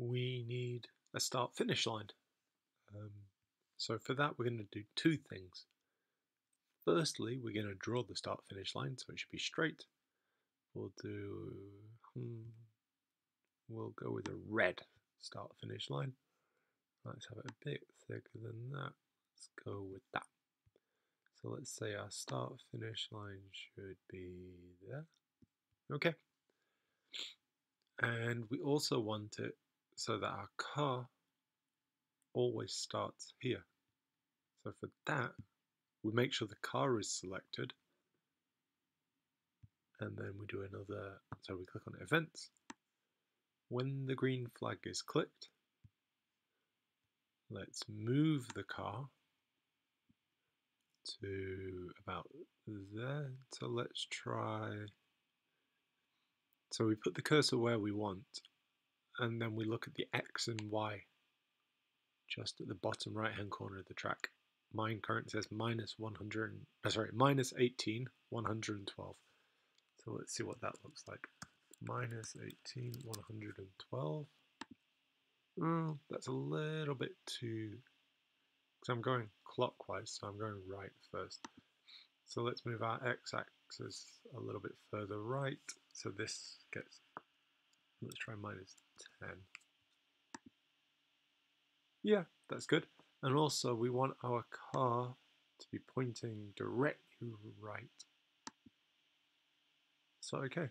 we need a start finish line. Um, so for that, we're going to do two things. Firstly, we're going to draw the start finish line, so it should be straight. We'll do, hmm, we'll go with a red start finish line. Let's have it a bit thicker than that. Let's go with that. So let's say our start finish line should be there. Okay. And we also want it so that our car always starts here. So for that, we make sure the car is selected. And then we do another, so we click on events. When the green flag is clicked, let's move the car to about there. So let's try, so we put the cursor where we want and then we look at the X and Y just at the bottom right hand corner of the track. Mine currently says minus 100, uh, sorry, minus 18, 112. So let's see what that looks like. Minus 18, 112. Mm, that's a little bit too, because I'm going clockwise, so I'm going right first. So let's move our x-axis a little bit further right. So this gets, let's try minus 10. Yeah, that's good. And also we want our car to be pointing directly right. So okay,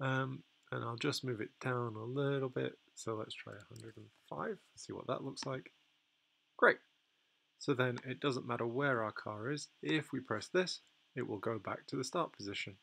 um, and I'll just move it down a little bit. So let's try 105, see what that looks like. Great. So then it doesn't matter where our car is. If we press this, it will go back to the start position.